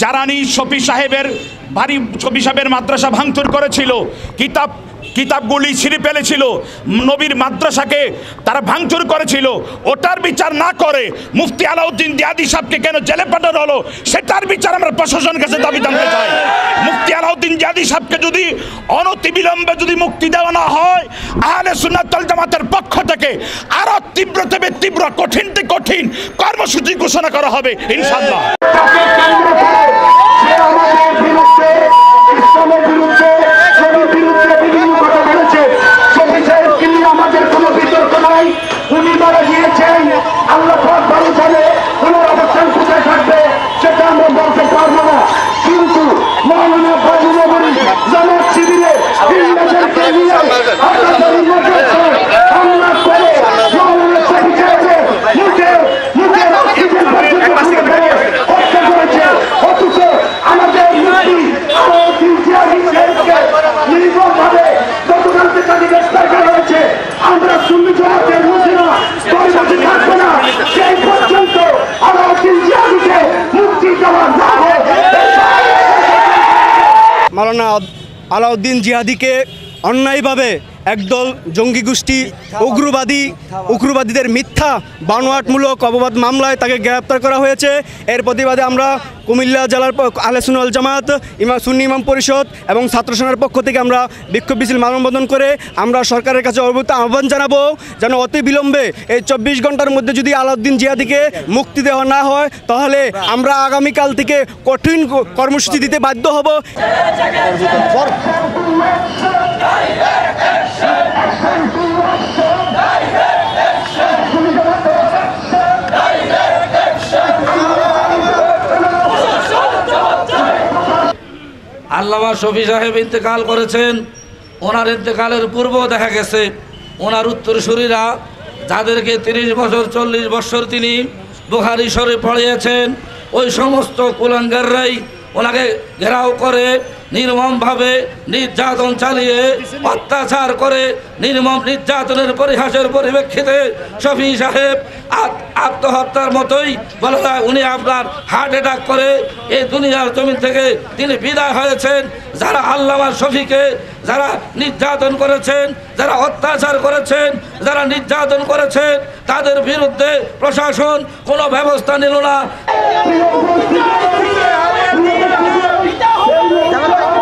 জারানি শফি সাহেবের বাড়ি শফি সাহেবের মাদ্রাসা ভাঙচুর করেছিল। কিতাব কিতাবগুলি ছিঁড়ে ফেলেছিল। নবীর মাদ্রাসাকে তারা ভাঙচুর করেছিল। ওটার বিচার না করে মুফতি আলাউদ্দিন দিয়াদি সাহেবকে কেন জেলে পাঠানো হলো, সেটার বিচার আমরা প্রশাসনের কাছে দাবি জানতে চাই। মুফতি আলাউদ্দিন দিয়াদি সাহেবকে যদি অনতিবিলম্বে যদি মুক্তি দেওয়া না হয়, আহলে সুন্নাতুল জামাতের পক্ষ থেকে আরও তীব্র থেকে তীব্র, কঠিন থেকে কঠিন কর্মসূচি ঘোষণা করা হবে, ইনশাআল্লাহ। মৌলানা বাবু নবরী জামাত শিবিরে ইংরেজদেরকে নিয়ে হাতাহাতি মচাচ্ছে, হামলা করে মৌলানা শফি সাহেবের মুখে মুখে ঈদের পর্যন্ত করে হত্যা করেছে অথচ আমাদের মুক্তি আলাউদ্দিন জিয়াদি সাহেবকে নির্মমভাবে গতকালকে তাকে গ্রেফতার করা হয়েছে আমরা সুন্নি জমাতের মধ্যে পরিবর্তে থাকব না সেই পর্যন্ত আলাউদ্দিন জিয়াদিকে মুক্তি দেওয়া না হয় মাওলানা আলাউদ্দিন জিহাদিকে অন্যায়ভাবে একদল জঙ্গি গোষ্ঠী, উগ্রবাদী, উগ্রবাদীদের মিথ্যা, বানোয়াটমূলক অপবাদ মামলায় তাকে গ্রেপ্তার করা হয়েছে। এর প্রতিবাদে আমরা কুমিল্লা জেলার আহলেসুল জামাত ইমা সুন্নি, ইমাম পরিষদ এবং ছাত্র সেনার পক্ষ থেকে আমরা বিক্ষোভ মিছিল মানববন্ধন করে আমরা সরকারের কাছে অবগত আহ্বান জানাব যেন অতি বিলম্বে এই চব্বিশ ঘণ্টার মধ্যে যদি আলাউদ্দিন জিহাদিকে মুক্তি দেওয়া না হয়, তাহলে আমরা আগামীকাল থেকে কঠিন কর্মসূচি দিতে বাধ্য হব। আল্লামা শফি সাহেব ইন্তেকাল করেছেন। ওনার ইন্তেকালের পূর্ব দেখা গেছে। ওনার উত্তরসূরিরা, যাদেরকে তিরিশ বছর, চল্লিশ বছর তিনি বুখারি শরীফ পড়িয়েছেন, ওই সমস্ত কুলাঙ্গাররাই ওনাকে ঘেরাও করে নির্মমভাবে নির্যাতন চালিয়ে অত্যাচার করে নির্মম নির্যাতনের পরিহাসের পরিপ্রেক্ষিতে শফি সাহেব আত- আত্মহত্যার মতোই বলা উনি আপনার হার্ট অ্যাটাক করে এই দুনিয়ার জমিন থেকে তিনি বিদায় হয়েছেন। যারা আল্লামা শফিকে, যারা নির্যাতন করেছেন, যারা অত্যাচার করেছেন, যারা নির্যাতন করেছেন, তাদের বিরুদ্ধে প্রশাসন কোনো ব্যবস্থা নিল না। আমরা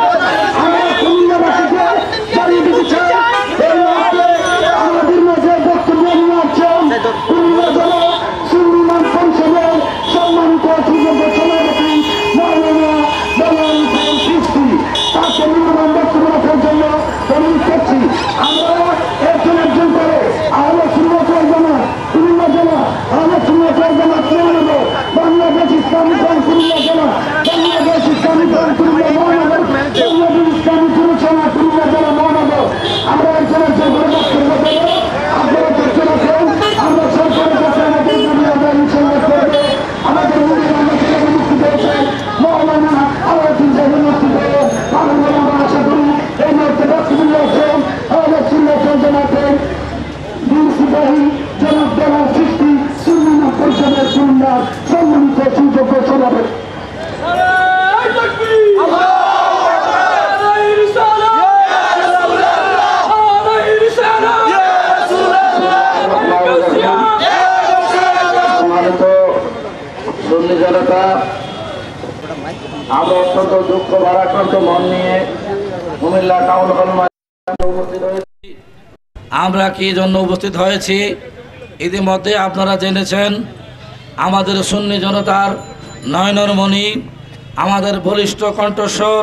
কি জন্য উপস্থিত হয়েছি? ইতিমধ্যে আপনারা জেনেছেন, আমাদের সুন্নি জনতার নয়নর মণি আমাদের বলিষ্ঠ কণ্ঠস্বর,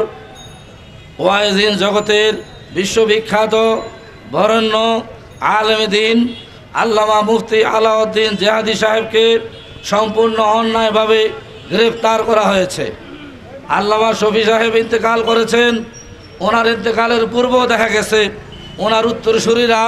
ওয়াইজিন জগতের বিশ্ববিখ্যাত বরেণ্য আলমদিন আল্লামা মুফতি আলাউদ্দিন জেহাদি সাহেবকে সম্পূর্ণ অন্যায়ভাবে গ্রেফতার করা হয়েছে। আল্লামা শফি সাহেব ইন্তেকাল করেছেন, ওনার ইন্তেকালের পূর্ব দেখা গেছে, ওনার উত্তরসূরিরা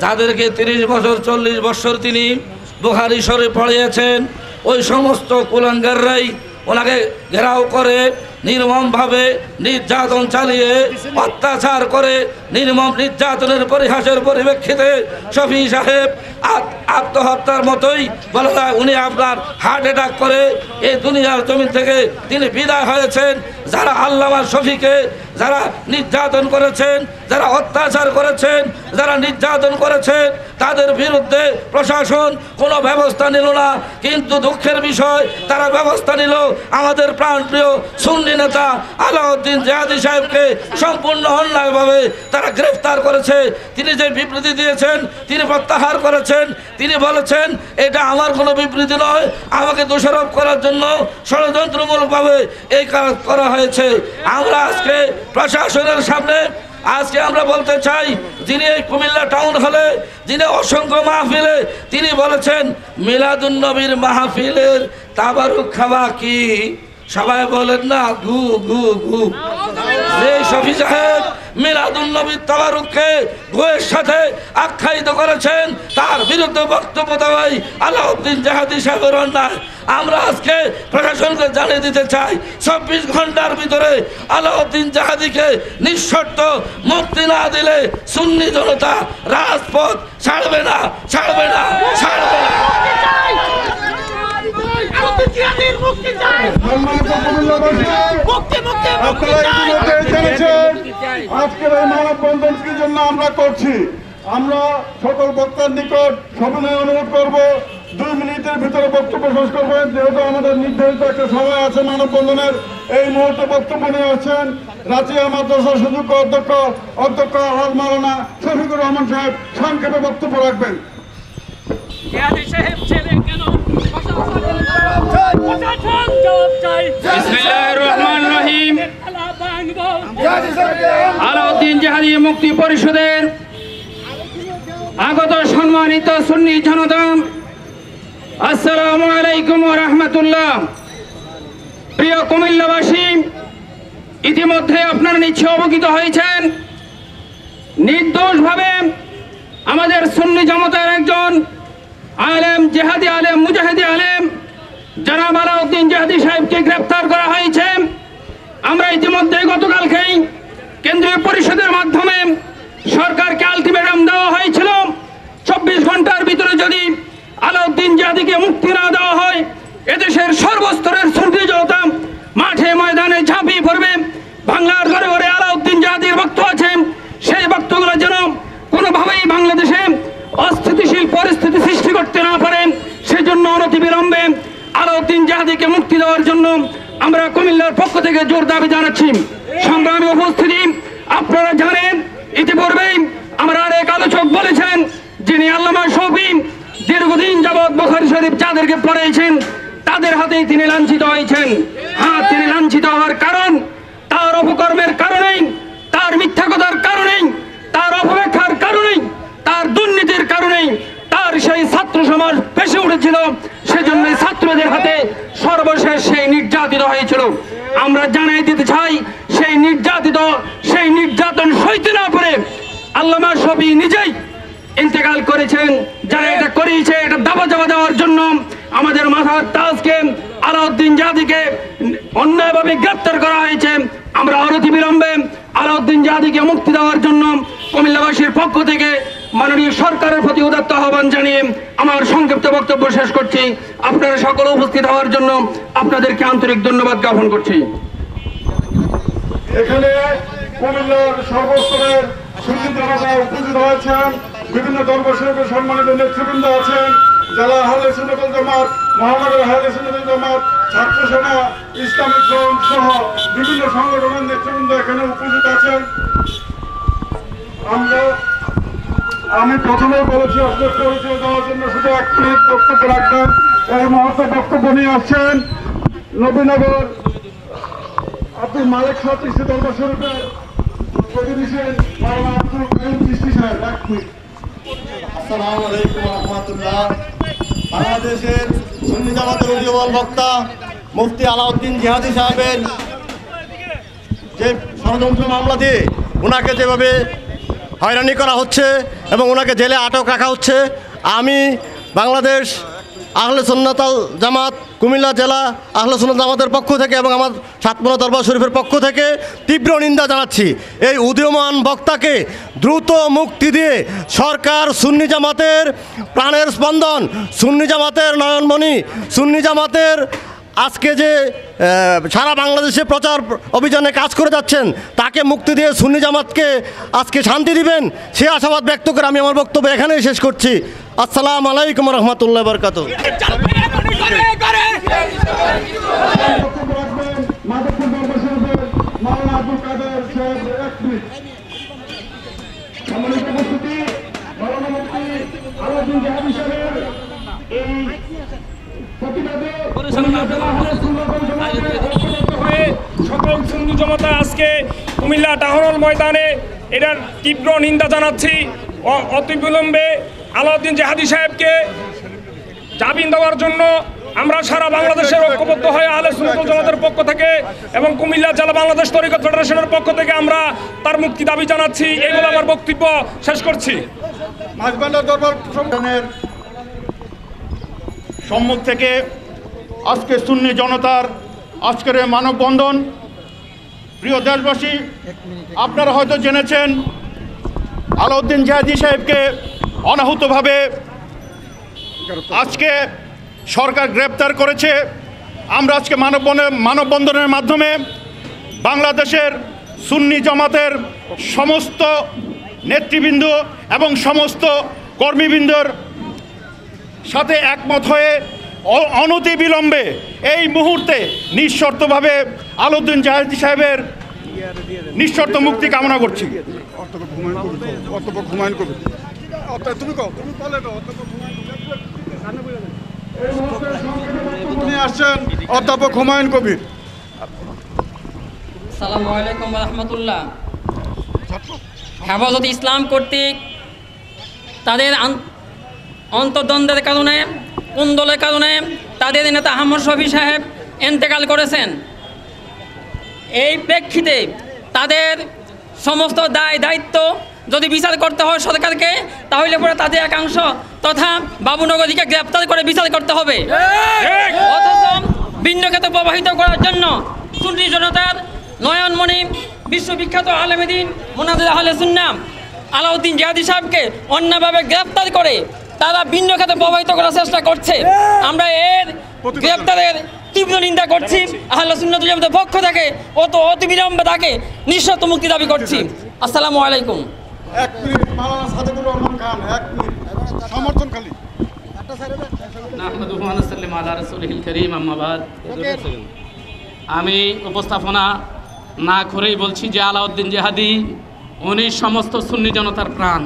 যাদেরকে তিরিশ বছর, চল্লিশ বছর তিনি বুখারি শরীফ পড়িয়েছেন, ওই সমস্ত কুলাঙ্গাররাই ওনাকে ঘেরাও করে নির্মমভাবে নির্যাতন চালিয়ে, অত্যাচার করে নির্মম নির্যাতনের পরিহাসের পরিপ্রেক্ষিতে শফি সাহেব আত- আত্মহত্যার মতোই বলা যায় উনি আপনার হার্ট অ্যাটাক করে এই দুনিয়ার জমিন থেকে তিনি বিদায় হয়েছেন। যারা আল্লামা শফিকে যারা নির্যাতন করেছেন, যারা অত্যাচার করেছেন, যারা নির্যাতন করেছেন, তাদের বিরুদ্ধে প্রশাসন কোনো ব্যবস্থা নিল না। কিন্তু দুঃখের বিষয়, তারা ব্যবস্থা নিল আমাদের প্রাণপ্রিয় সুন্নি নেতা আলাউদ্দিন জাহাদি সাহেবকে সম্পূর্ণ অন্যায়ভাবে তারা গ্রেফতার করেছে। তিনি যে বিবৃতি দিয়েছেন, তিনি প্রত্যাহার করেছেন, তিনি বলেছেন, এটা আমার কোনো বিবৃতি নয়। আমাকে দোষারোপ করার জন্য ষড়যন্ত্রমূলকভাবে এই কাজ করা হয়েছে। আমরা আজকে প্রশাসনের সামনে আজকে আমরা বলতে চাই, যিনি এই কুমিল্লা টাউন হলে, যিনি অসংখ্য মাহফিলে, তিনি বলেছেন মিলাদুন্নবীর মাহফিলের তাবারুক খাওয়া কি? সবাই বলেন না, ঘু ঘু ঘু। শফি সাহেব গোয়ের সাথে আখ্যায়িত করেছেন, তার বিরুদ্ধে বক্তব্য আলাউদ্দিন জাহাদি প্রশাসনকে জানিয়ে দিতে চাই ঘণ্টার ভিতরে আলাউদ্দিন জাহাদিকে নিঃশর্ত মুক্তি না দিলে সুন্নি জনতা রাজপথ ছাড়বে না ছাড়বে না ছাড়বে না। মুক্তি চাই। মুক্তি মুক্তি মুক্তি চাই। আজকের এই মানববন্ধন কি জন্য আমরা করছি। আমরা সকল বক্তার নিকট সবিনয় অনুরোধ করব। দুই মিনিটের ভিতরে বক্তব্য শেষ করবেন যেহেতু আমাদের নির্ধারিত একটা সময় আছে মানববন্ধনের এই মুহূর্তে বক্তব্য নিয়ে আসছেন রাজিয়া মাদ্রাসা সুযোগ্য অধ্যক্ষ অধ্যক্ষ আল মারানা শফিকুর রহমান সাহেব। সংক্ষেপে বক্তব্য রাখবেন। আলাউদ্দিন জাহাদি মুক্তি পরিষদের আগত সম্মানিত সুন্নি জনতা আসসালামু আলাইকুম রাহমাতুল্লাহ। প্রিয় কুমিল্লাবাসী, ইতিমধ্যে আপনারা নিশ্চয় অবগত হয়েছেন, নির্দোষভাবে আমাদের সুন্নি জনতার একজন আলেম, জেহাদি আলেম, মুজাহিদি আলেম, জনাব আলাউদ্দিন জাহাদি সাহেবকে গ্রেপ্তার করা হয়েছে। আমরা ইতিমধ্যে গতকালকেই কেন্দ্রীয় পরিষদের মাধ্যমে সরকারকে আলটিমেটাম দেওয়া হয়েছিল। চব্বিশ ঘণ্টার ভিতরে যদি আলাউদ্দিন জাহাদিকে মুক্তি না দেওয়া হয়, এদেশের সর্বস্তরের সুন্নি জনতা মাঠে ময়দানে ঝাঁপিয়ে পড়বে। বাংলার ঘরে ঘরে আলাউদ্দিন জাহাদির বক্ত আছেন। সেই বক্তগুলো যেন কোনোভাবেই বাংলাদেশে অস্থিতিশীল পরিস্থিতি সৃষ্টি করতে না পারে, সেজন্য অনতিবিলম্বে আলাউদ্দিন জাহাদিকে মুক্তি দেওয়ার জন্য আমরা কুমিল্লার পক্ষ থেকে জোর দাবি জানাচ্ছি। সংগ্রামী উপস্থিতি, আপনারা জানেন, ইতিপূর্বেই আমার আরেক আলোচক বলেছেন, যিনি আল্লামা শফি দীর্ঘদিন যাবৎ বখারি শরীফ যাদেরকে পড়াইছেন, তাদের হাতেই তিনি লাঞ্ছিত হয়েছেন। হ্যাঁ তিনি লাঞ্ছিত হওয়ার কারণ, তার অপকর্মের কারণেই, তার মিথ্যা কথার কারণেই, তার অপব্যাখ্যার কারণেই তার দুর্নীতির কারণেই তার সেই ছাত্র সমাজ পেশে উঠেছিল সেজন্য ছাত্রদের হাতে সর্বশেষ সেই নির্যাতিত হয়েছিল। আমরা জানাই দিতে চাই, সেই নির্যাতিত, সেই নির্যাতন সইতে না পারে আল্লামা শফি নিজেই ইন্তেকাল করেছেন যারা এটা করিয়েছে, এটা দাবা জাবা দেওয়ার জন্য আমাদের মাথার তাজকে, আলাউদ্দিন জাদিকে অন্যায়ভাবে গ্রেপ্তার করা হয়েছে। আমরা অনতি বিলম্বে আলাউদ্দিন জাদিকে মুক্তি দেওয়ার জন্য কুমিল্লাবাসীর পক্ষ থেকে মাননীয় সরকারের প্রতি উদাত্ত আহ্বান জানিয়ে আমার সংক্ষিপ্ত বক্তব্য শেষ করছি। আপনারা সকলে উপস্থিত হওয়ার জন্য আপনাদেরকে আন্তরিক ধন্যবাদ জ্ঞাপন করছি। এখানে কুমিল্লার সর্বস্তরের জনতা উপস্থিত হয়েছেন, বিভিন্ন দলবর্ষের সম্মানিত নেতৃবৃন্দ আছেন, জেলা হালে সুন্নতুল জামাত, মহানগর হালে সুন্নতুল জামাত ছাত্র সেনা ইসলামিক ফ্রন্ট সহ বিভিন্ন সংগঠনের নেতৃবৃন্দ এখানে উপস্থিত আছেন। আমি প্রথমে বলেছি আপনার পরিচয় দেওয়ার জন্য শুধু এক মিনিট বক্তব্য রাখবেন। এই মুহূর্তে বক্তব্য নিয়ে আসছেন নবীনগর আব্দুল মালিক সাহেব কৃষি দরবার শরীফের সাহেব বাংলাদেশের আলাউদ্দিন জিহাদি যে ষড়যন্ত্র মামলা দিয়ে ওনাকে যেভাবে হয়রানি করা হচ্ছে এবং ওনাকে জেলে আটক রাখা হচ্ছে। আমি বাংলাদেশ আহলে সুন্নাতাল জামাত কুমিল্লা জেলা আহলে সুন্নাত জামাতের পক্ষ থেকে এবং আমার সাতমনা দরবার শরীফের পক্ষ থেকে তীব্র নিন্দা জানাচ্ছি। এই উদীয়মান বক্তাকে দ্রুত মুক্তি দিয়ে সরকার সুন্নি জামাতের প্রাণের স্পন্দন, সুন্নি জামাতের নয়নমণি, সুন্নি জামাতের আজকে যে সারা বাংলাদেশে প্রচার অভিযানে কাজ করে যাচ্ছেন, তাকে মুক্তি দিয়ে সুন্নি জামাতকে আজকে শান্তি দিবেন, সে আশাবাদ ব্যক্ত করে আমি আমার বক্তব্য এখানেই শেষ করছি। আসসালাম আলাইকুম রহমতুল্লাহ বরকাত রাখবেন মাধবপুর দরবার মাওলানা আব্দুল কাদের সাহেব এক মিনিট সম্মানিত উপস্থিতি মাওলানা মুফতি আলাউদ্দিন জাহাবি সাহেবের এই প্রতিবাদে হয়ে সকল সুন্দর জনতা আজকে কুমিল্লা হল ময়দানে। এটার তীব্র নিন্দা জানাচ্ছি। অ- অতিবিলম্বে আলাউদ্দিন জাহাদি সাহেবকে জামিন দেওয়ার জন্য আমরা সারা বাংলাদেশের ঐক্যবদ্ধ হয়ে আলে সুন্নাতুল জামাতের পক্ষ থেকে এবং কুমিল্লা জেলা বাংলাদেশ তরিকত ফেডারেশনের পক্ষ থেকে আমরা তার মুক্তি দাবি জানাচ্ছি। এগুলো আমার বক্তব্য শেষ করছি। সম্মুখ থেকে আজকে সুন্নি জনতার, আজকের মানববন্ধন। প্রিয় দেশবাসী, আপনারা হয়তো জেনেছেন, আলাউদ্দিন জাহাদি সাহেবকে অনাহুতভাবে আজকে সরকার গ্রেপ্তার করেছে। আমরা আজকে মানববন্ধনে, মানববন্ধনের মাধ্যমে বাংলাদেশের সুন্নি জামাতের সমস্ত নেতৃবৃন্দ এবং সমস্ত কর্মীবৃন্দর সাথে একমত হয়ে অনতিবিলম্বে এই মুহূর্তে নিঃশর্তভাবে আলাউদ্দিন জাহাদি সাহেবের নিঃশর্ত মুক্তি কামনা করছি। আসছেন অধ্যাপক হুমায়ুন কবির সালামু আলাইকুম রহমতুল্লাহ। হেফাজত ইসলাম কর্তৃক তাদের অন্তর্দ্বন্দ্বের কারণে কুন্দলের কারণে তাদের নেতা আহমদ শফি সাহেব এন্তেকাল করেছেন। এই প্রেক্ষিতে তাদের সমস্ত দায় দায়িত্ব যদি বিচার করতে হয় সরকারকে, তাহলে পরে তাদের একাংশ তথা বাবুনগরীকে গ্রেপ্তার করে বিচার করতে হবে। অথচ ভিন্নক্ষেত্র প্রবাহিত করার জন্য সুন্নি জনতার নয়নমণি বিশ্ববিখ্যাত আলমেদিন মোনাজুর আহলে সুন্নাম আলাউদ্দিন জিয়াদি সাহেবকে অন্যভাবে গ্রেপ্তার করে তারা ভিন্ন খাতে প্রবাহিত করার চেষ্টা করছে। আমরা এর গ্রেপ্তারের তীব্র নিন্দা করছি। আহ্লা পক্ষ থেকে অত অতি বিলম্বে তাকে নিঃশর্ত মুক্তি দাবি করছি। আসসালামু আলাইকুম। এক মিনিট মাওলানা সাদেকুর রহমান খান এক মিনিট। সমর্থন খালি। নাহমাদুহু ওয়া নাসাল্লিমু আলা রাসূলিহিল কারীম আম্মা বাদ। আমি উপস্থাপনা না করেই বলছি যে আলাউদ্দিন জেহাদি উনি সমস্ত সুন্নি জনতার প্রাণ।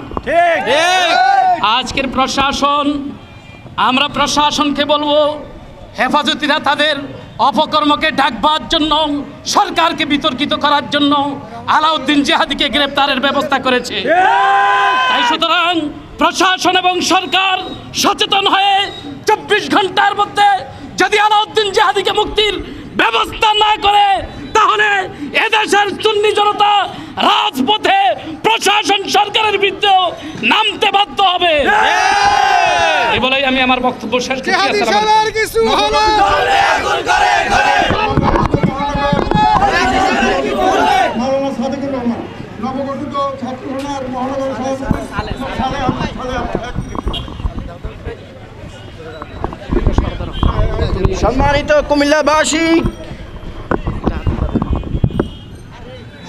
আজকের প্রশাসন, আমরা প্রশাসনকে বলব, হেফাজতিরা তাদের অপকর্মকে ডাকবার জন্য, সরকারকে বিতর্কিত করার জন্য আলাউদ্দিন জেহাদিকে গ্রেপ্তারের ব্যবস্থা করেছে। তাই সুতরাং প্রশাসন এবং সরকার সচেতন হয়ে চব্বিশ ঘণ্টার মধ্যে যদি আলাউদ্দিন জাহাদিকে মুক্তির ব্যবস্থা না করে তাহলে এদেশের সুন্নি জনতা রাজপথে প্রশাসন সরকারের বিরুদ্ধে নামতে বাধ্য হবে। এই বলেই আমি আমার বক্তব্য শেষ নবগঠিত মহানগর সভাপতি। সম্মানিত কুমিল্লাবাসী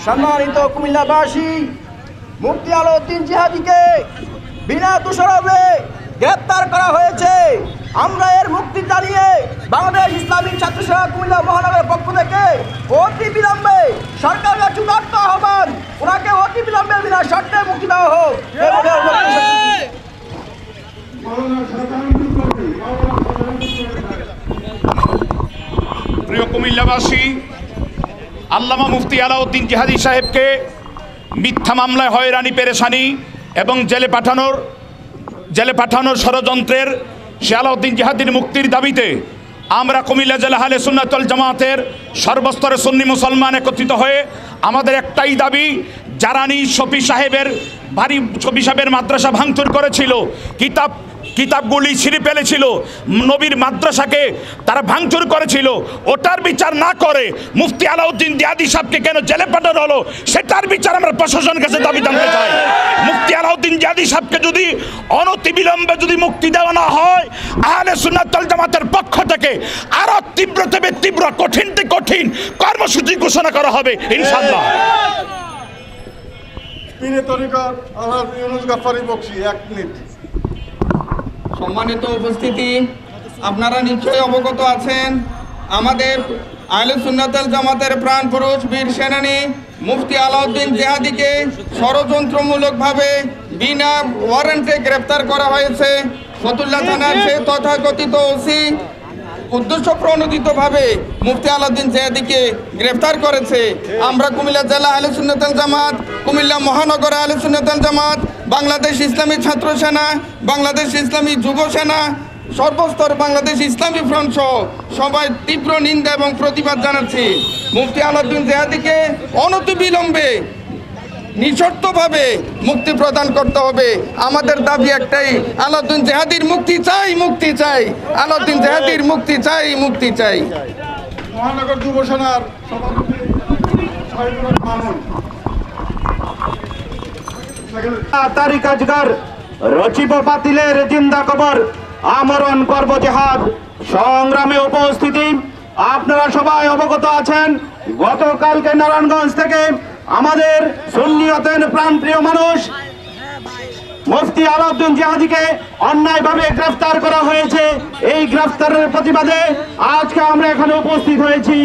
সম্মানিত কুমিল্লাবাসী মুফতি আলাউদ্দিন জিহাদিকে বিনা দোষারোপে গ্রেপ্তার করা হয়েছে। আমরা এর মুক্তি জানিয়ে বাংলাদেশ ইসলামিক ছাত্রসেনা কুমিল্লা মহানগরের পক্ষ থেকে অতি বিলম্বে সরকারের কাছে উদার্ত আহ্বান, ওনাকে অতি বিলম্বে বিনা শর্তে মুক্তি দেওয়া হোক। প্রিয় কুমিল্লাবাসী আল্লামা মুফতি আলাউদ্দিন জিহাদি সাহেবকে মিথ্যা মামলায় হয়রানি, পেরেশানি এবং জেলে পাঠানোর জেলে পাঠানোর ষড়যন্ত্রের সে আলাউদ্দিন জিহাদির মুক্তির দাবিতে আমরা কুমিল্লা জেলা হালে সুন্নাতল জামাতের সর্বস্তরে সুন্নি মুসলমান একত্রিত হয়ে আমাদের একটাই দাবি জারানি শফি সাহেবের বাড়ি শফি সাহেবের মাদ্রাসা ভাঙচুর করেছিল, কিতাব কিতাবগুলি ছিঁড়ে ফেলেছিল। নবীর মাদ্রাসাকে তারা ভাঙচুর করেছিল। ওটার বিচার না করে মুফতি আলাউদ্দিন দিয়াদি সাহেবকে কেন জেলে পাঠানো হলো, সেটার বিচার আমরা প্রশাসনের কাছে দাবি জানতে চাই। মুফতি আলাউদ্দিন দিয়াদি সাহেবকে যদি অনতিবিলম্বে যদি মুক্তি দেওয়া না হয়, আহলে সুন্নাতুল জামাতের পক্ষ থেকে আরও তীব্র থেকে তীব্র, কঠিন থেকে কঠিন কর্মসূচি ঘোষণা করা হবে, ইনশাআল্লাহ। পীরে তরিকার আলহাজ ইউনুস গাফারি বক্সি, এক মিনিট। সম্মানিত উপস্থিতি, আপনারা নিশ্চয়ই অবগত আছেন, আমাদের আহলে সুন্নাতাল জামাতের প্রাণ পুরুষ বীর সেনানী মুফতি আলাউদ্দিন জেহাদিকে ষড়যন্ত্রমূলকভাবে বিনা ওয়ারেন্টে গ্রেপ্তার করা হয়েছে। ফতুল্লা থানার সে তথাকথিত ওসি উদ্দেশ্য প্রণোদিতভাবে মুফতি আলাউদ্দিন জেহাদিকে গ্রেফতার করেছে। আমরা কুমিল্লা জেলা আহলে সুন্নাতাল জামাত, কুমিল্লা মহানগর আহলে সুন্নাতাল জামাত, বাংলাদেশ ইসলামী ছাত্র সেনা, বাংলাদেশ ইসলামী যুব সেনা, সর্বস্তর বাংলাদেশ ইসলামী ফ্রন্ট সহ সবাই তীব্র নিন্দা এবং প্রতিবাদ জানাচ্ছি। মুফতি আলাউদ্দিন জেহাদিকে অনতিবিলম্বে নিঃশর্তভাবে মুক্তি প্রদান করতে হবে। আমাদের দাবি একটাই, আলাউদ্দিন জেহাদির মুক্তি চাই মুক্তি চাই। আলাউদ্দিন জেহাদির মুক্তি চাই মুক্তি চাই। মহানগর যুব সেনার তারিখ আজকার রচিব বাতিলের জিন্দা কবর, আমরণ করব জেহাদ। সংগ্রামে উপস্থিতি। আপনারা সবাই অবগত আছেন, গতকালকে নারায়ণগঞ্জ থেকে আমাদের সুন্নিয়তের প্রাণপ্রিয় মানুষ মুফতি আলাউদ্দিন জিহাদিকে অন্যায়ভাবে গ্রেফতার করা হয়েছে। এই গ্রেফতারের প্রতিবাদে আজকে আমরা এখানে উপস্থিত হয়েছি।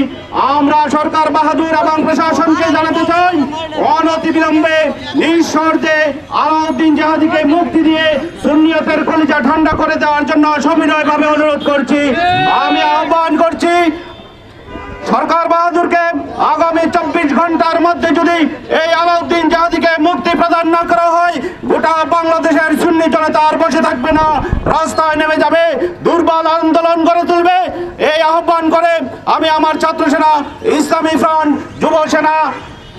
আমরা সরকার বাহাদুর এবং প্রশাসনকে জানাতে চাই, অনতিবিলম্বে, নিঃশর্তে আলাউদ্দিন জাহাদিকে মুক্তি দিয়ে সুন্নিয়তের কলিজা ঠান্ডা করে দেওয়ার জন্য সবিনয়ভাবে অনুরোধ করছি। আমি আহ্বান করছি সরকার বাহাদুরকে আগামী চব্বিশ ঘণ্টার মধ্যে যদি এই আলাউদ্দিন জাহাদিকে মুক্তি প্রদান না করা হয়, গোটা বাংলাদেশের সুন্নি জনতা আর বসে থাকবে না। রাস্তায় নেমে যাবে, দুর্বল আন্দোলন গড়ে তুলবে। এই আহ্বান করে আমি আমার ছাত্র সেনা ইসলামী ফ্রন্ট যুব সেনা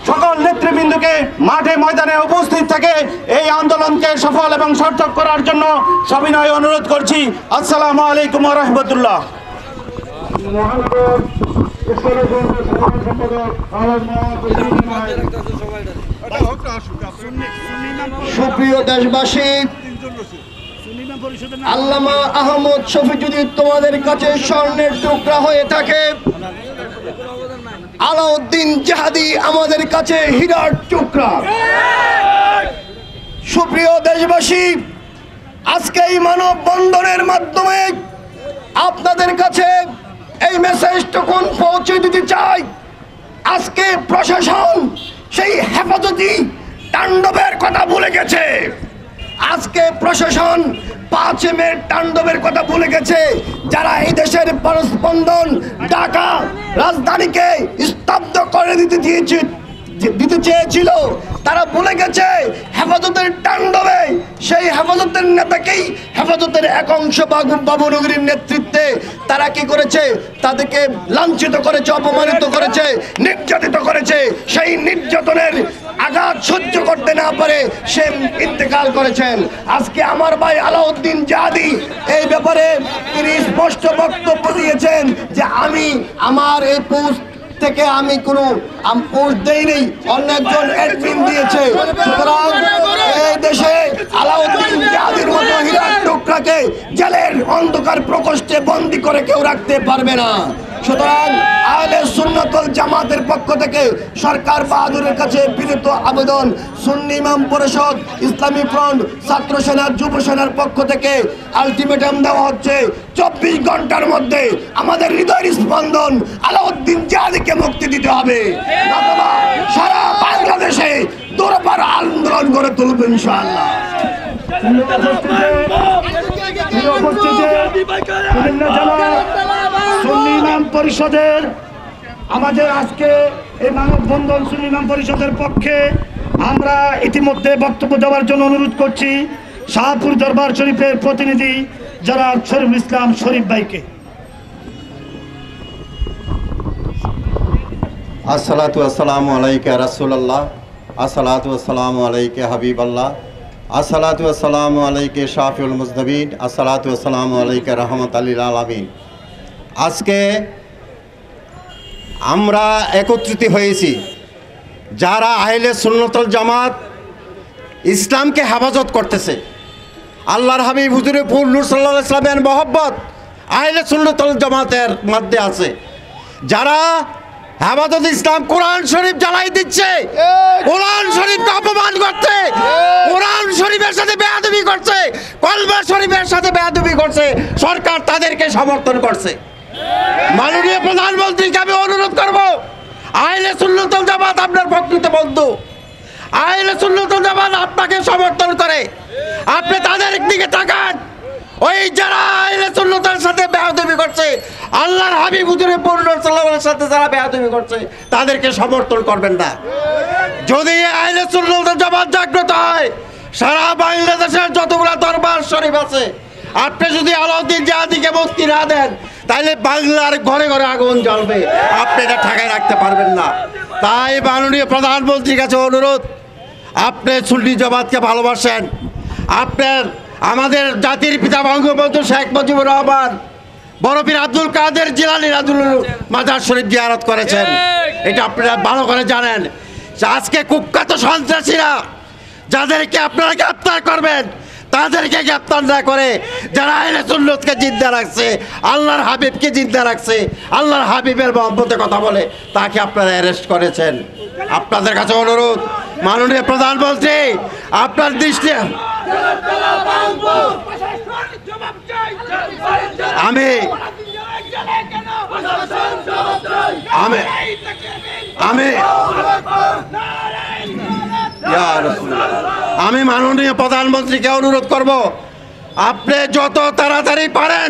সকল নেতৃবৃন্দকে মাঠে ময়দানে উপস্থিত থেকে এই আন্দোলনকে সফল এবং সার্থক করার জন্য সবিনয় অনুরোধ করছি। আসসালামু আলাইকুম রহমতুল্লাহ। সুপ্রিয় দেশবাসী, আল্লামা আহমদ তোমাদের কাছে স্বর্ণের টুকরা হয়ে থাকে, আলাউদ্দিন জাহাদি আমাদের কাছে হীরার টুকরা। সুপ্রিয় দেশবাসী, আজকে এই মানব বন্ধনের মাধ্যমে আপনাদের কাছে এই মেসেজটুকুন পৌঁছে দিতে চাই। আজকে প্রশাসন সেই হেফাজতি তাণ্ডবের কথা ভুলে গেছে। আজকে প্রশাসন পাঁচ মে তাণ্ডবের কথা ভুলে গেছে। যারা এই দেশের পরস্পন্দন ঢাকা রাজধানীকে স্তব্ধ করে দিতে দিয়েছে দিতে চেয়েছিল, তারা ভুলে গেছে। হেফাজতের তাণ্ডবে সেই হেফাজতের নেতাকেই হেফাজতের এক অংশ বাবু বাবুনগরীর নেতৃত্বে তারা কি করেছে? তাদেরকে লাঞ্ছিত করেছে, অপমানিত করেছে, নির্যাতিত করেছে। সেই নির্যাতনের আঘাত সহ্য করতে না পারে সে ইন্তেকাল করেছেন। আজকে আমার ভাই আলাউদ্দিন জাহাদি এই ব্যাপারে তিনি স্পষ্ট বক্তব্য দিয়েছেন যে আমি, আমার এই পোস্ট থেকে আমি কোনো পোস্ট দেইনি অন্য একজন অ্যাডমিন দিয়েছে। সুতরাং এই দেশে আলাউদ্দিন জাহাদির মতো হীরার টুকরাকে জেলের অন্ধকার প্রকোষ্ঠে বন্দি করে কেউ রাখতে পারবে না। সুতরাং আহলে সুন্নতল জামাতের পক্ষ থেকে সরকার বাহাদুরের কাছে বিনীত আবেদন সুন্নি পরিষদ, ইসলামী ফ্রন্ট, ছাত্র সেনা, যুব সেনার পক্ষ থেকে আলটিমেটাম দেওয়া হচ্ছে। চব্বিশ ঘণ্টার মধ্যে আমাদের হৃদয়ের স্পন্দন আলাউদ্দিন জাহাদিকে মুক্তি দিতে হবে। সারা বাংলাদেশে দরবার আন্দোলন করে তুলবে ইনশাআল্লাহ। সুন্নি ইমাম পরিষদের, আমাদের আজকে এই মানববন্ধন সুন্নি ইমাম পরিষদের পক্ষে আমরা ইতিমধ্যে বক্তব্য দেওয়ার জন্য অনুরোধ করছি, শাহপুর দরবার শরীফের প্রতিনিধি যারা শরীফ ইসলাম শরীফ ভাইকে। আসসালাতু আসসালামু আলাইকে রাসূলুল্লাহ, আসসালাতু আসসালামু আলাইকে হাবিবাল্লাহ, আসসালাতু আসসালামু আলাইকে শাফিউল মুজনবিন আসসালাতু আসসালামু আলাইকে রহমত আলীল আলমিন। আজকে আমরা একত্রিত হয়েছি, যারা আহলে সুন্নতল জামাত ইসলামকে হেফাজত করতেছে, আল্লাহর হাবিব হুজুরে ফুল নূর সাল্লাহ ইসলামের মহব্বত আহলে সুন্নতল জামাতের মধ্যে আছে। যারা হেফাজত ইসলাম কোরআন শরীফ জ্বালাই দিচ্ছে। কোরআন শরীফকে অপমান করছে। কোরআন শরীফের সাথে বেয়াদবি করছে। কলমা শরীফের সাথে বেয়াদবি করছে। সরকার তাদেরকে সমর্থন করছে। মাননীয় প্রধানমন্ত্রীকে আমি অনুরোধ করব আইলে সুন্নতল জামাত আপনার প্রকৃত বন্ধু। আইলে সুন্নতল জামাত আপনাকে সমর্থন করে। আপনি তাদের দিকে তাকান। ওই যারা আইলে সুন্নতের সাথে বেয়াদবি করছে আল্লাহর হাবিব হুজুরে পূর্ণ সাল্লামের সাথে যারা বেয়াদবি করছে, তাদেরকে সমর্থন করবেন না। যদি আইলে সুন্নতের জামাত জাগ্রত হয়, সারা বাংলাদেশের যতগুলো দরবার শরীফ আছে, আপনি যদি আলাউদ্দিন জাহাদিকে মুক্তি না দেন তাহলে বাংলার ঘরে ঘরে আগুন জ্বলবে। আপনি এটা ঠেকায় রাখতে পারবেন না। তাই মাননীয় প্রধানমন্ত্রীর কাছে অনুরোধ, আপনি সুন্নি জমাতকে ভালোবাসেন। আপনার, আমাদের জাতির পিতা বঙ্গবন্ধু শেখ মুজিবুর রহমান বরফির আব্দুল কাদের জিলানি রাজুল মাদার শরীফ জিয়ারত করেছেন। এটা আপনারা ভালো করে জানেন আজকে কুখ্যাত সন্ত্রাসীরা যাদেরকে আপনারা গ্রেপ্তার করবেন তাদেরকে গ্রেপ্তার না করে যারা আইনে সুন্নতকে জিন্দা রাখছে আল্লাহর হাবিবকে জিন্দা রাখছে আল্লাহর হাবিবের মহব্বতে কথা বলে তাকে আপনারা অ্যারেস্ট করেছেন। আপনাদের কাছে অনুরোধ মাননীয় প্রধানমন্ত্রী আপনার দৃষ্টি আমি আমি আমি আমি মাননীয় প্রধানমন্ত্রীকে অনুরোধ করব, আপনি যত তাড়াতাড়ি পারেন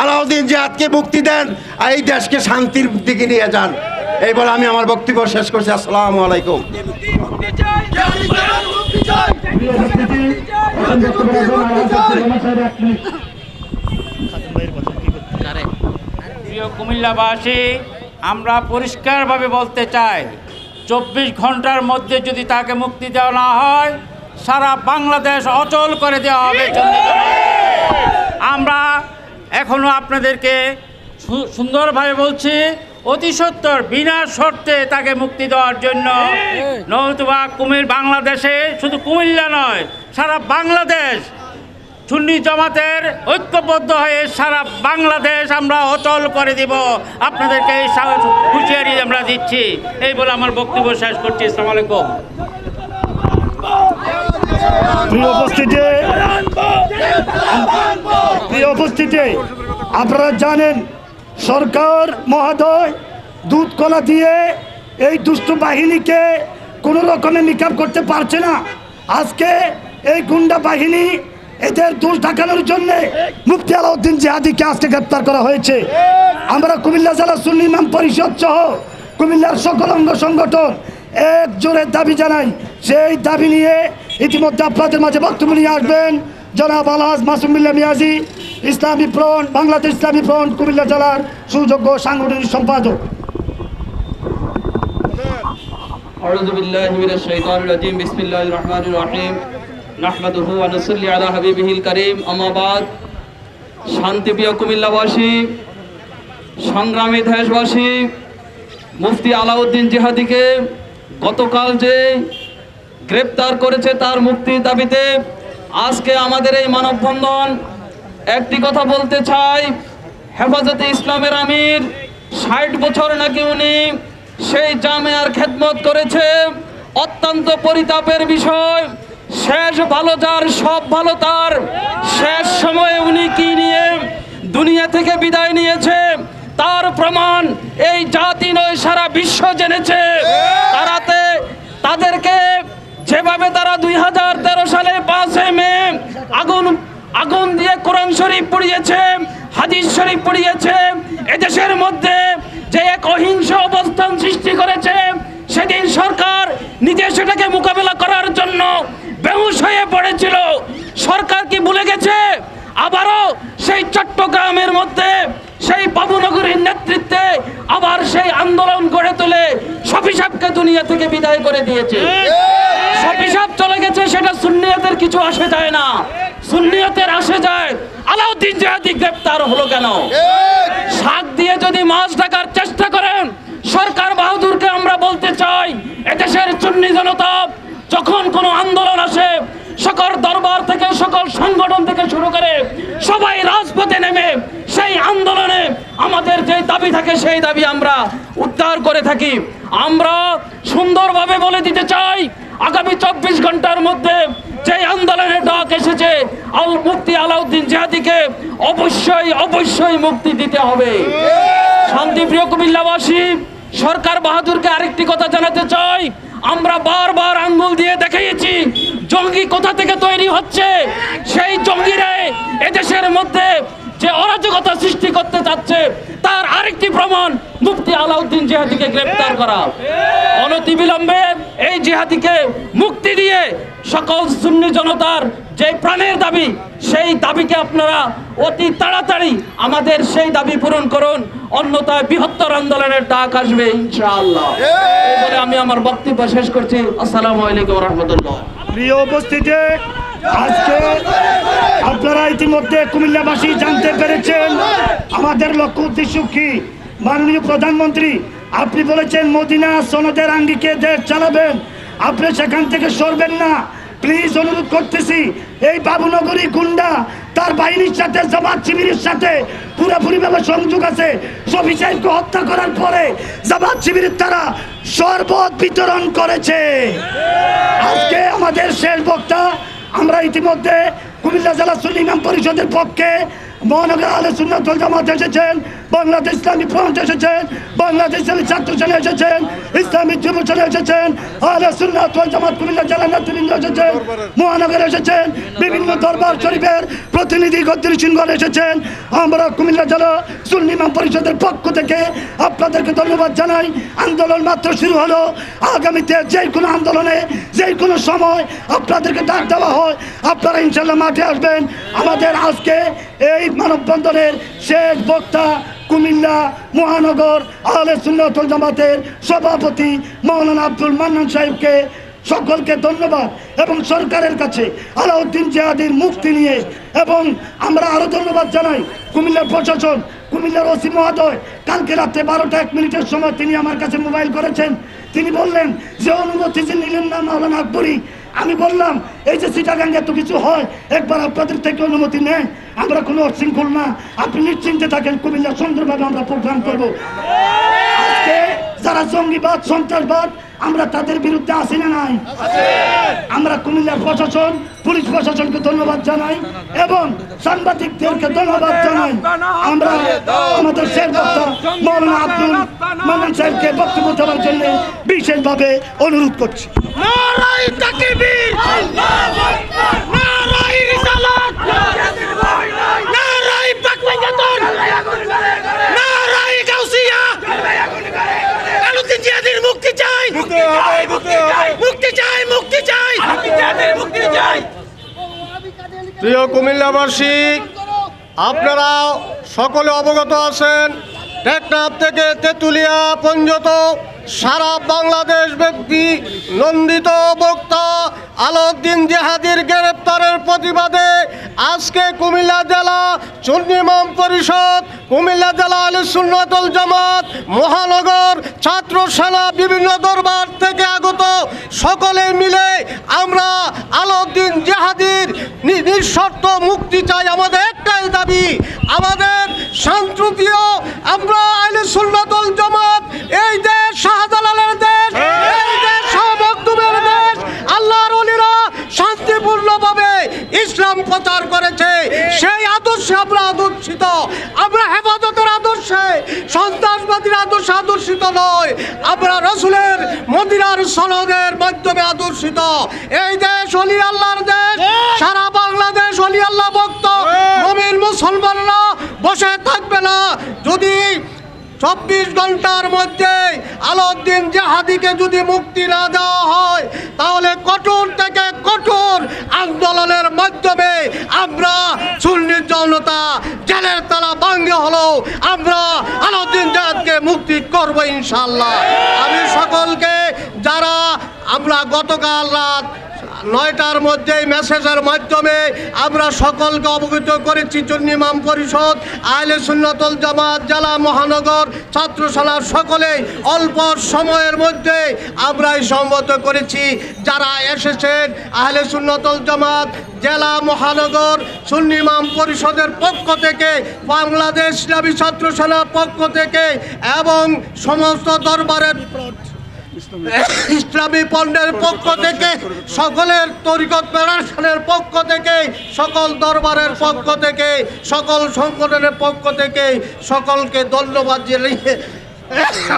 আলাউদ্দিন জিহাদকে মুক্তি দেন, এই দেশকে শান্তির দিকে নিয়ে যান। এই বলে আমি আমার বক্তব্য শেষ করছি। আসসালামু আলাইকুম। রহমান সাহেব এক মিনিট। প্রিয় কুমিল্লাবাসী আমরা পরিষ্কারভাবে বলতে চাই চব্বিশ ঘণ্টার মধ্যে যদি তাকে মুক্তি দেওয়া না হয় সারা বাংলাদেশ অচল করে দেওয়া হবে আমরা এখনও আপনাদেরকে সু- সুন্দরভাবে বলছি অতি সত্তর বিনা শর্তে তাকে মুক্তি দেওয়ার জন্য নতুবা কুমির বাংলাদেশে শুধু কুমিল্লা নয় সারা বাংলাদেশ সুন্নি জমাতের ঐক্যবদ্ধ হয়ে সারা বাংলাদেশ আমরা অচল করে দিব। আপনাদেরকে এই হুঁশিয়ারি আমরা দিচ্ছি। এই বলে আমার বক্তব্য শেষ করছি। আসসালামু আলাইকুম। প্রিয় আপনারা জানেন, সরকার মহোদয় দুধ কলা দিয়ে এই দুষ্ট বাহিনীকে কোনো রকমের নিকাপ করতে পারছে না। আজকে এই গুন্ডা বাহিনী এদের দোষ ঢাকানোর জন্য মুফতি আলাউদ্দিন জিহাদিকে আজকে গ্রেপ্তার করা হয়েছে আমরা কুমিল্লা জেলা সুন্নি ইমাম পরিষদ সহ কুমিল্লার সকল অঙ্গ সংগঠন এক জোরের দাবি জানাই সেই দাবি নিয়ে ইতিমধ্যে আপনাদের মাঝে বক্তব্য নিয়ে আসবেন জনাব আলহাজ মাসুমিল্লা মিয়াজি ইসলামী ফ্রন্ট বাংলাদেশ ইসলামী ফ্রন্ট কুমিল্লা জেলার সুযোগ্য সাংগঠনিক সম্পাদক أعوذ بالله من الشيطان الرجيم بسم الله الرحمن الرحيم নাহমাদুহু ওয়া নুসাল্লি আলা হাবিবিহিল কারীম। আম্মা বাদ। শান্তিপ্রিয় কুমিল্লাবাসী, সংগ্রামী দেশবাসী, মুফতি আলাউদ্দিন জিহাদিকে গতকাল যে গ্রেপ্তার করেছে তার মুক্তির দাবিতে আজকে আমাদের এই মানববন্ধন। একটি কথা বলতে চাই, হেফাজতে ইসলামের আমির ষাট বছর নাকি উনি সেই জামে আর খেদমত করেছে। অত্যন্ত পরিতাপের বিষয়। শেষ ভালো যার, সব ভালো তার। শেষ সময়ে উনি কি নিয়ে দুনিয়া থেকে বিদায় নিয়েছে? তার প্রমাণ এই জাতি নয়, সারা বিশ্ব জেনেছে। তারাতে তাদেরকে যেভাবে তারা দুই হাজার তেরো সালে পাঁচে মে আগুন আগুন দিয়ে কোরআন শরীফ পড়িয়েছে, হাদিস শরীফ পড়িয়েছে, এদেশের মধ্যে যে এক অহিংস অবস্থান সৃষ্টি করেছে, সেদিন সরকার নিজে সেটাকে মোকাবেলা করার জন্য বেহুশ হয়ে পড়েছিল। সরকার কি ভুলে গেছে? আবারও সেই চট্টগ্রামের মধ্যে, সেই বাবুনগরীর নেতৃত্বে আবার সেই আন্দোলন গড়ে তুলে শফি সাহেবকে দুনিয়া থেকে বিদায় করে দিয়েছে। সপিসাব চলে গেছে, সেটা সুন্নিয়তের কিছু আসে যায় না। সুন্নিয়তের আসে যায়, আলাউদ্দিন জাহাদি গ্রেপ্তার হলো কেন? শাক দিয়ে যদি মাছ ঢাকার চেষ্টা করেন, সরকার বাহাদুরকে আমরা বলতে চাই, এদেশের চুন্নি জনতা যখন কোনো আন্দোলন আসে সকল দরবার থেকে সকল সংগঠন থেকে শুরু করে সবাই রাজপথে নেমে সেই আন্দোলনে আমাদের যে দাবি থাকে সেই দাবি আমরা উদ্ধার করে থাকি। আমরা সুন্দরভাবে বলে দিতে চাই আগামী চব্বিশ ঘণ্টার মধ্যে যে আন্দোলনের ডাক এসেছে আল মুক্তি আলাউদ্দিন জিহাদিকে অবশ্যই অবশ্যই মুক্তি দিতে হবে। শান্তিপ্রিয় কুমিল্লাবাসী সরকার বাহাদুরকে আরেকটি কথা জানাতে চাই আমরা বারবার আঙ্গুল দিয়ে দেখিয়েছি জঙ্গি কোথা থেকে তৈরি হচ্ছে? সেই জঙ্গিরা এদেশের মধ্যে যে অরাজকতা সৃষ্টি করতে চাচ্ছে তার আরেকটি প্রমাণ মুফতি আলাউদ্দিন জিহাদিকে গ্রেপ্তার করা। অনতিবিলম্বে এই জিহাদিকে মুক্তি দিয়ে সকল সুন্নি জনতার যে প্রাণের দাবি সেই দাবিকে আপনারা অতি তাড়াতাড়ি আমাদের সেই দাবি পূরণ করুন। অন্যথায় বৃহত্তর আন্দোলনের ডাক আসবে ইনশাআল্লাহ। বলে আমি আমার বক্তব্য শেষ করছি। আসসালামু আলাইকুম রহমতুল্লাহ। প্রিয় উপস্থিতি আজকে আপনারা ইতিমধ্যে কুমিল্লাবাসী জানতে পেরেছেন আমাদের লক্ষ্য উদ্দেশ্য কি? মাননীয় প্রধানমন্ত্রী, আপনি বলেছেন মদিনা সনদের আঙ্গিকে দেশ চালাবেন। আপনি সেখান থেকে সরবেন না। প্লিজ অনুরোধ করতেছি, এই বাবুনগরী গুন্ডা তার বাহিনীর সাথে জামাত শিবিরের সাথে পুরোপুরিভাবে সংযোগ আছে। শফি সাহেবকে হত্যা করার পরে জামাত শিবিরের তারা শরবত বিতরণ করেছে। আজকে আমাদের শেষ বক্তা আমরা ইতিমধ্যে কুমিল্লা জেলা সুন্নি ইমাম পরিষদের পক্ষে মহানগর আলে সুন্নাতুল জামাত এসেছেন। বাংলাদেশ ইসলামী ফ্রন্ট এসেছেন, বাংলাদেশ ইসলামী ছাত্র সেনা এসেছেন, ইসলামী যুব সেনা এসেছেন আলে সুন্নাতুল জামাত কুমিল্লা জেলা নেতৃবৃন্দ মহানগর এসেছেন, বিভিন্ন দরবার শরীফের প্রতিনিধি গদ্দির সিংহল এসেছেন। আমরা কুমিল্লা জেলা সুন্নি পরিষদের পক্ষ থেকে আপনাদেরকে ধন্যবাদ জানাই। আন্দোলন মাত্র শুরু হলো। আগামীতে যে কোনো আন্দোলনে, যে কোনো সময় আপনাদেরকে ডাক দেওয়া হয়। আপনারা ইনশাল্লাহ মাঠে আসবেন। আমাদের আজকে এই মানববন্ধনের শেষ বক্তা কুমিল্লা মহানগর আহলে সুন্নাতুল জামাতের সভাপতি মৌলানা আব্দুল মান্নান সাহেবকে সকলকে ধন্যবাদ এবং সরকারের কাছে আলাউদ্দিন জিহাদির মুক্তি নিয়ে এবং আমরা আরও ধন্যবাদ জানাই কুমিল্লার প্রশাসন, কুমিল্লার ওসি মহোদয়। কালকে রাত্রে বারোটা এক মিনিটের সময় তিনি আমার কাছে মোবাইল করেছেন। তিনি বললেন, যে অনুমতি যে নিলেন না মাওলানা আকবরী আমি বললাম, এই যে সিটাগাঙ্গে এত কিছু হয়, একবার আপনাদের থেকে অনুমতি নেন আমরা কোনো অশৃঙ্খল না। আপনি নিশ্চিন্তে থাকেন, কুমিল্লা সুন্দরভাবে আমরা প্রোগ্রাম করব। যারা জঙ্গিবাদ সন্ত্রাসবাদ আমরা তাদের বিরুদ্ধে আসি না নাই? আমরা কুমিল্লার প্রশাসন পুলিশ প্রশাসনকে ধন্যবাদ জানাই এবং সাংবাদিকদেরকে ধন্যবাদ জানাই। আমরা আমাদের শেষ বক্তা মৌলানা আব্দুল মান্নান সাহেবকে বক্তব্য দেওয়ার জন্য বিশেষভাবে অনুরোধ করছি। নারাই নারাই নারাই মুক্তি চাই। মুক্তি চাই মুক্তি চাই মুক্তি চাই মুক্তি চাই। মুক্তি চাই। প্রিয় কুমিল্লাবাসী আপনারা সকলে অবগত আছেন টেকনাফ থেকে তেঁতুলিয়া পর্যন্ত সারা বাংলাদেশ ব্যক্তি নন্দিত বক্তা আলাউদ্দিন জেহাদির গ্রেপ্তারের প্রতিবাদে আজকে কুমিল্লা জেলা চন্ডিমাম পরিষদ, কুমিল্লা জেলা আলী সুন্নতল জামাত, মহানগর ছাত্র সেনা বিভিন্ন দরবার থেকে আগত সকলে মিলে আমরা আলাউদ্দিন জেহাদির নিঃশর্ত মুক্তি চাই। আমাদের একটাই দাবি, আমাদের শান্তিপ্রিয়, আমরা আইলে সুন্নাতুল জামাত, এই দেশ শাহজালালের দেশ শাহমকদুমের দেশ আল্লাহর অলিরা শান্তিপূর্ণভাবে ইসলাম প্রচার করেছে। সেই আদর্শে আমরা আদর্শিত। আমরা হেফাজতের আদর্শে সন্ত্রাসবাদীর আদর্শে আদর্শিত নয় আমরা রসুলের মদিনার সনদের মাধ্যমে আদর্শিত। এই দেশ অলি আল্লাহর দেশ সারা বাংলাদেশ অলি আল্লাহ ভক্ত। মমিন মুসলমানরা বসে থাকবে না। যদি চব্বিশ ঘণ্টার মধ্যে আলোদ্দিন জাহাদিকে যদি মুক্তি না দেওয়া হয়, তাহলে কঠোর থেকে কঠোর আন্দোলনের মাধ্যমে আমরা সুন্নি জনতা জেলের তালা ভাঙ্গে হলেও আমরা আলোদ্দিন জাহাদকে মুক্তি করব ইনশাল্লাহ আমি সকলকে আমরা গতকাল রাত নয়টার মধ্যেই মেসেজের মাধ্যমে আমরা সকলকে অবগত করেছি চন্নিমাম পরিষদ আইলে সুন্নতল জামাত, জেলা মহানগর ছাত্রশালা সকলেই অল্প সময়ের মধ্যে আমরা এই সম্মত করেছি। যারা এসেছেন আহলে সুন্নতল জামাত, জেলা মহানগর সুন্নিমাম পরিষদের পক্ষ থেকে, বাংলাদেশ ইসলামী ছাত্রশালার পক্ষ থেকে এবং সমস্ত দরবারের ইসলামী পণ্যের পক্ষ থেকে, সকলের তরিকত ফেডারেশনের পক্ষ থেকে, সকল দরবারের পক্ষ থেকে, সকল সংগঠনের পক্ষ থেকে, সকলকে ধন্যবাদ জানিয়ে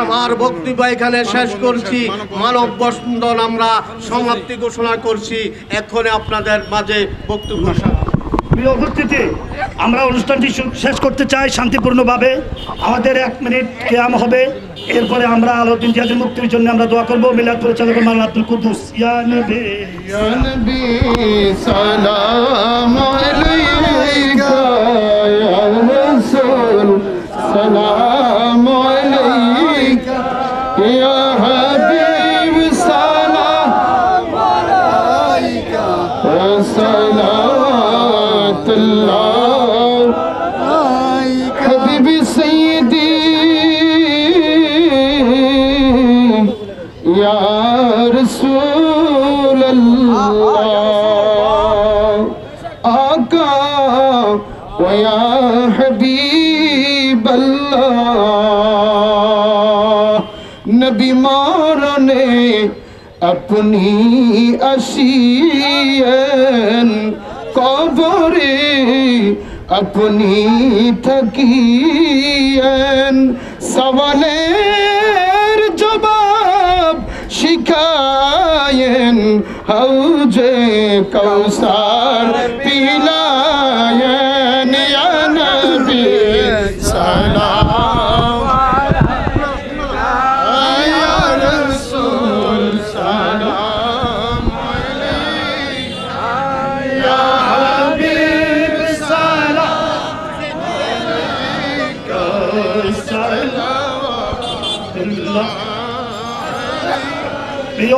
আমার বক্তব্য এখানে শেষ করছি। মানব বন্ধন আমরা সমাপ্তি ঘোষণা করছি। এক্ষণে আপনাদের মাঝে বক্তব্য। প্রিয় উপস্থিতি আমরা অনুষ্ঠানটি শেষ করতে চাই শান্তিপূর্ণভাবে। আমাদের এক মিনিট ক্যাম হবে। এরপরে আমরা আলোদিন জিয়াদের মুক্তির জন্য আমরা দোয়া করব। মিলাদ পরিচালক মাওলানা আব্দুল কুদ্দুস। সালাম। আপনি আসিয়েন কবরে আপনি থাকিয়েন। সওয়ালের জবাব শিখায়েন হাউজে কৌসার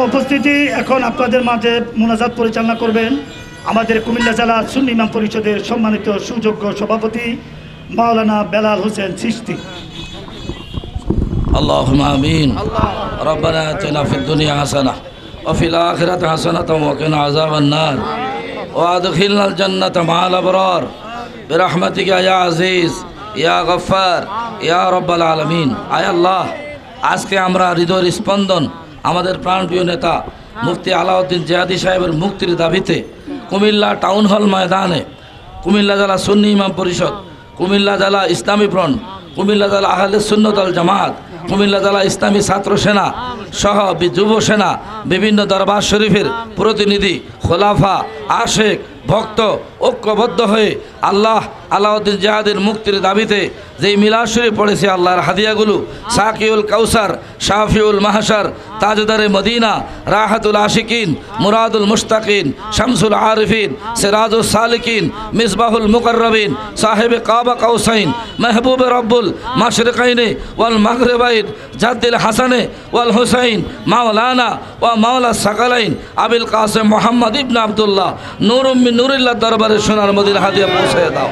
উপস্থিতি এখন আপনাদের মাঝে মোনাজাত পরিচালনা করবেন আমাদের কুমিল্লা জেলা সুন্নি ইমাম পরিষদের সম্মানিত সুযোগ্য সভাপতি মাওলানা বেলাল হোসেন সৃষ্টি اللهم آمين ربنا آتنا في الدنيا حسنة وفي الآخرة حسنة وقنا عذاب النار وأدخلنا الجنة مع الأبرار برحمتك يا عزيز يا غفار يا رب العالمين আয় আল্লাহ আজকে আমরা হৃদয়ের স্পন্দন আমাদের প্রাণপ্রিয় নেতা মুফতি আলাউদ্দিন জিয়াদি সাহেবের মুক্তির দাবিতে কুমিল্লা টাউন হল ময়দানে, কুমিল্লা জেলা সুন্নি ইমাম পরিষদ, কুমিল্লা জেলা ইসলামী ফ্রন্ট, কুমিল্লা জেলা আহলে সুন্নতল জামাত, কুমিল্লা জেলা ইসলামী ছাত্র সেনা সহ যুব সেনা, বিভিন্ন দরবার শরীফের প্রতিনিধি, খোলাফা, আশেক, ভক্ত ঐক্যবদ্ধ হয়ে আল্লাহ আলাউদ্দিন মুক্তির দাবিতে যেই মিলাদ শরীফ পড়েছে আল্লাহর হাদিয়াগুলো, সাকিউল কাউসার, শাফিউল মাহাসার তাজদারে মদিনা, রাহাতুল আশিকিন, মুরাদুল মুস্তাকিন, শামসুল আরফিন সিরাজুল সালিকিন, মিসবাহুল মুকররবিন, সাহেব কাবা কাউসাইন, মেহবুব রব্বুল মাশরিকাইনে ওয়াল মাগরিবাইন, জাদ্দিল হাসানে ওয়াল হুসাইন, মাওলানা ওয়া মাওলা সাকালাইন, আবিল কাসেম মোহাম্মদ ইবনে আব্দুল্লাহ নূর নুরুল্লাহ দরবারে সোনার মদির হাদিয়া পৌঁছে দাও।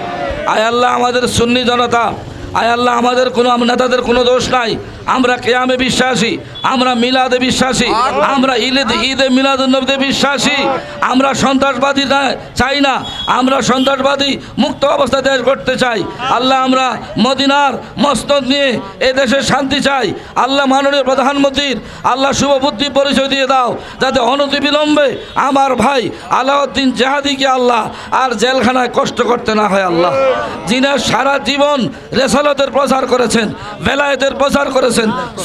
আয় আল্লাহ আমাদের সুন্নি জনতা। আয় আল্লাহ আমাদের কোনো নেতাদের কোনো দোষ নাই। আমরা কেয়ামে বিশ্বাসী, আমরা মিলাদে বিশ্বাসী, আমরা ঈদে ঈদে মিলাদ নবীতে বিশ্বাসী। আমরা সন্ত্রাসবাদী চাই না। আমরা সন্ত্রাসবাদী মুক্ত অবস্থা দেশ করতে চাই। আল্লাহ আমরা মদিনার মস্তদ নিয়ে এ দেশে শান্তি চাই। আল্লাহ মাননীয় প্রধানমন্ত্রীর, আল্লাহ শুভ বুদ্ধি পরিচয় দিয়ে দাও, যাতে অনতিবিলম্বে আমার ভাই আলাউদ্দিন জাহাদিকে আল্লাহ আর জেলখানায় কষ্ট করতে না হয় আল্লাহ। যিনি সারা জীবন রেসালতের প্রচার করেছেন, বেলায়েতের প্রচার করেছেন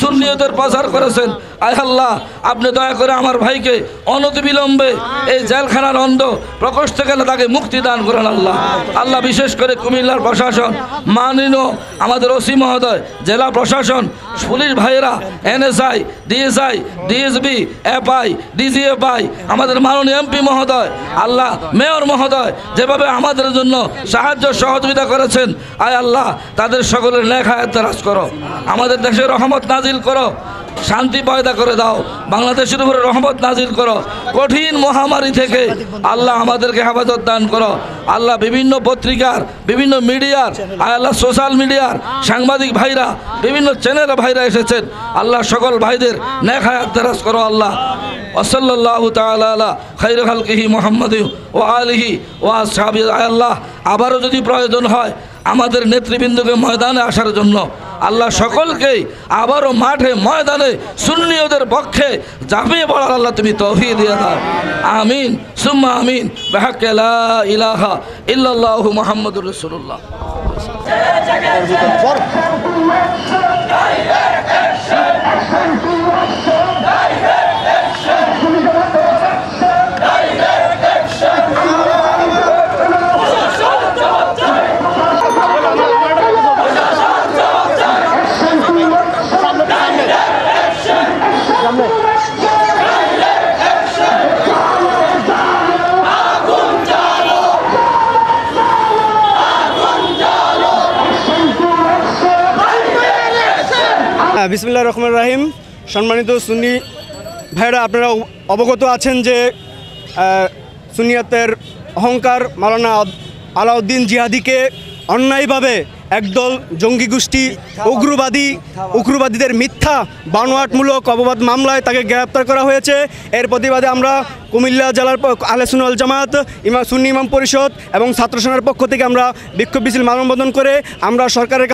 সুন্নিয়তের প্রচার করেছেন। আয় আল্লাহ, আপনি দয়া করে আমার ভাইকে অনতিবিলম্বে এই জেলখানার অন্ধ প্রকোষ্ঠ গেলে তাকে মুক্তি দান করেন আল্লাহ। আল্লাহ বিশেষ করে কুমিল্লার প্রশাসন, মাননীয় আমাদের ওসি মহোদয়, জেলা প্রশাসন, পুলিশ ভাইয়েরা, NSI, DSI, DSB, FI, DGFI, আমাদের মাননীয় এমপি মহোদয়, আল্লাহ মেয়র মহোদয়, যেভাবে আমাদের জন্য সাহায্য সহযোগিতা করেছেন, আয় আল্লাহ, তাদের সকলের লেখা রাজ করো। আমাদের দেশে রহমত নাজিল করো, শান্তি পয়দা করে দাও, বাংলাদেশের উপরে রহমত নাজিল করো, কঠিন মহামারী থেকে আল্লাহ আমাদেরকে হেফাজত দান করো। আল্লাহ বিভিন্ন পত্রিকার, বিভিন্ন মিডিয়ার, আল্লাহ সোশ্যাল মিডিয়ার সাংবাদিক ভাইরা, বিভিন্ন চ্যানেল ভাইরা এসেছেন। আল্লাহ সকল ভাইদের নেক হায়াত করো আল্লাহ। ওসল্লাহ তালা খৈর খালকিহি মোহাম্মদ ও আলিহি ওয়া আসহাবি আল্লাহ আবারও যদি প্রয়োজন হয় আমাদের নেতৃবৃন্দকে ময়দানে আসার জন্য আল্লাহ সকলকেই আবারও মাঠে, ময়দানে, সুন্নিয়দের পক্ষে ঝাঁপিয়ে পড়ার আল্লাহ তুমি তৌফিক দিয়ে দাও। আমিন, সুম্মা আমিন। বেহাক্কে লা ইলাহা ইল্লাল্লাহু মুহাম্মাদুর রাসূলুল্লাহ। হ্যাঁ বিসমুল্লাহ রহমান রাহিম। সম্মানিত সুন্নি ভাইরা আপনারা অবগত আছেন যে সুনিয়াতের অহংকার মাওলানা আদ- আলাউদ্দিন জিহাদিকে অন্যায়ভাবে একদল জঙ্গি গোষ্ঠী, উগ্রবাদী, উগ্রবাদীদের মিথ্যা, বানোয়াটমূলক অপবাদ মামলায় তাকে গ্রেপ্তার করা হয়েছে। এর প্রতিবাদে আমরা কুমিল্লা জেলার আলেসুনাল জামাত, ইমা, সুন্নি ইমাম পরিষদ এবং ছাত্র সেনার পক্ষ থেকে আমরা বিক্ষোভ মিছিল মানববন্ধন করে আমরা সরকারের